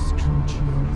Castruccio